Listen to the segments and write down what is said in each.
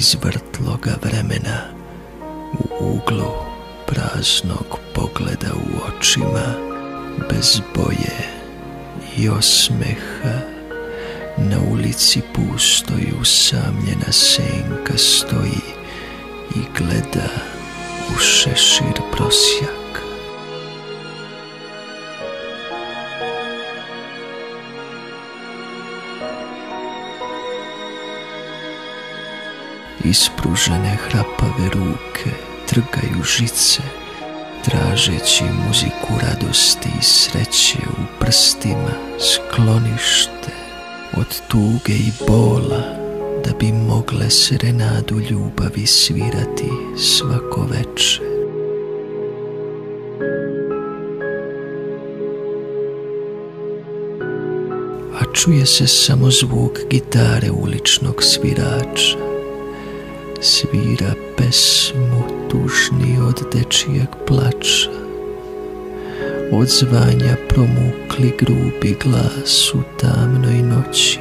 iz vrtloga vremena u uglu praznog pogleda u očima bez boje i osmeha na ulici pustoj usamljena senka stoji i gleda u šešir prosjak. Ispružene hrapave ruke trgaju žice, tražeći muziku radosti i sreće u prstima sklonište od tuge i bola da bi mogle serenadu ljubavi svirati svako veče. A čuje se samo zvuk gitare uličnog svirača. Svira pesmu tužni od dečijeg plača. Od zvanja promukli grubi glas u tamnoj noći,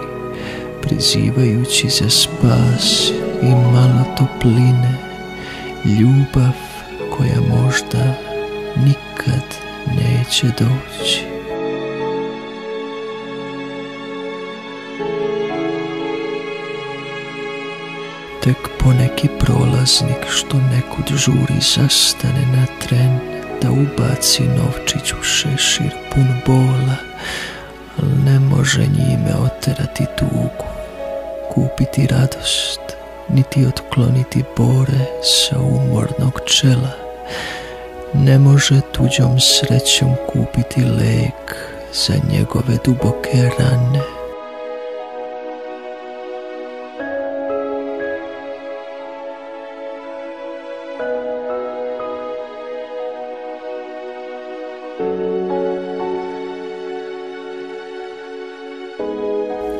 prizivajući za spas i malo topline, ljubav koja možda nikad neće doći. Tek poneki prolaznik što nekud žuri zastane na tren da ubaci novčić u šešir pun bola, ali ne može njime oterati tugu, kupiti radost, niti otkloniti bore sa umornog čela. Ne može tuđom srećom kupiti lek za njegove duboke rane.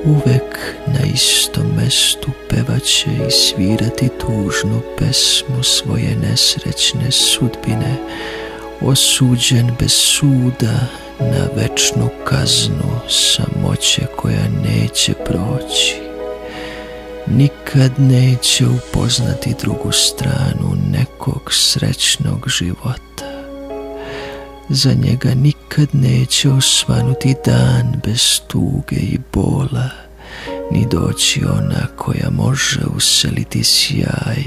Uvek na istom mestu pevaće i svirati tužnu pesmu svoje nesrećne sudbine, osuđen bez suda na večnu kaznu samoće koja neće proći. Nikad neće upoznati drugu stranu nekog srećnog života. Za njega nikad neće osvanuti dan bez tuge i bola, ni doći ona koja može useliti sjaj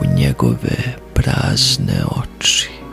u njegove prazne oči.